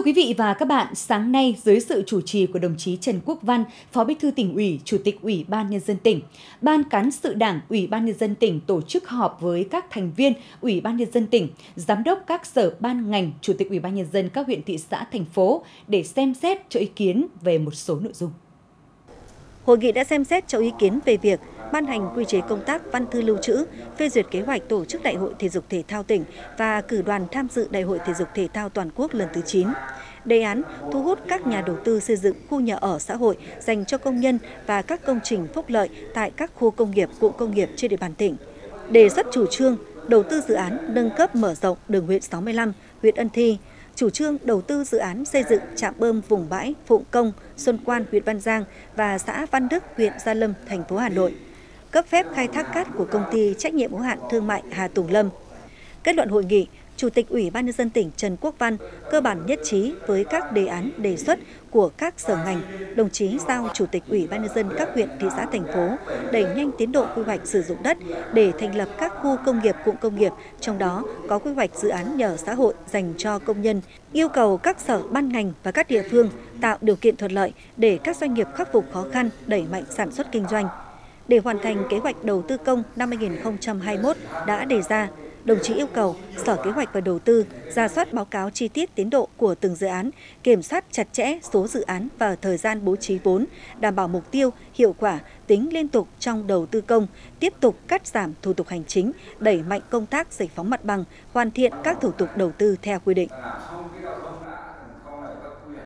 Thưa quý vị và các bạn, sáng nay dưới sự chủ trì của đồng chí Trần Quốc Văn, Phó Bí thư tỉnh ủy, Chủ tịch Ủy ban nhân dân tỉnh, Ban cán sự Đảng Ủy ban nhân dân tỉnh tổ chức họp với các thành viên Ủy ban nhân dân tỉnh, giám đốc các sở ban ngành, Chủ tịch Ủy ban nhân dân các huyện thị xã thành phố để xem xét cho ý kiến về một số nội dung. Hội nghị đã xem xét cho ý kiến về việc ban hành quy chế công tác văn thư lưu trữ, phê duyệt kế hoạch tổ chức Đại hội Thể dục Thể thao tỉnh và cử đoàn tham dự Đại hội Thể dục Thể thao toàn quốc lần thứ 9. Đề án thu hút các nhà đầu tư xây dựng khu nhà ở xã hội dành cho công nhân và các công trình phúc lợi tại các khu công nghiệp, cụm công nghiệp trên địa bàn tỉnh. Đề xuất chủ trương đầu tư dự án nâng cấp mở rộng đường huyện 65, huyện Ân Thi, chủ trương đầu tư dự án xây dựng trạm bơm vùng bãi Phụng Công, Xuân Quan, huyện Văn Giang và xã Văn Đức, huyện Gia Lâm, thành phố Hà Nội cấp phép khai thác cát của công ty trách nhiệm hữu hạn thương mại Hà Tùng Lâm. Kết luận hội nghị, Chủ tịch Ủy ban nhân dân tỉnh Trần Quốc Văn cơ bản nhất trí với các đề án đề xuất của các sở ngành, đồng chí giao Chủ tịch Ủy ban nhân dân các huyện, thị xã, thành phố đẩy nhanh tiến độ quy hoạch sử dụng đất để thành lập các khu công nghiệp, cụm công nghiệp, trong đó có quy hoạch dự án nhà ở xã hội dành cho công nhân, yêu cầu các sở ban ngành và các địa phương tạo điều kiện thuận lợi để các doanh nghiệp khắc phục khó khăn, đẩy mạnh sản xuất kinh doanh. Để hoàn thành kế hoạch đầu tư công năm 2021 đã đề ra, đồng chí yêu cầu Sở Kế hoạch và Đầu tư ra soát báo cáo chi tiết tiến độ của từng dự án, kiểm soát chặt chẽ số dự án và thời gian bố trí vốn, đảm bảo mục tiêu, hiệu quả, tính liên tục trong đầu tư công, tiếp tục cắt giảm thủ tục hành chính, đẩy mạnh công tác giải phóng mặt bằng, hoàn thiện các thủ tục đầu tư theo quy định.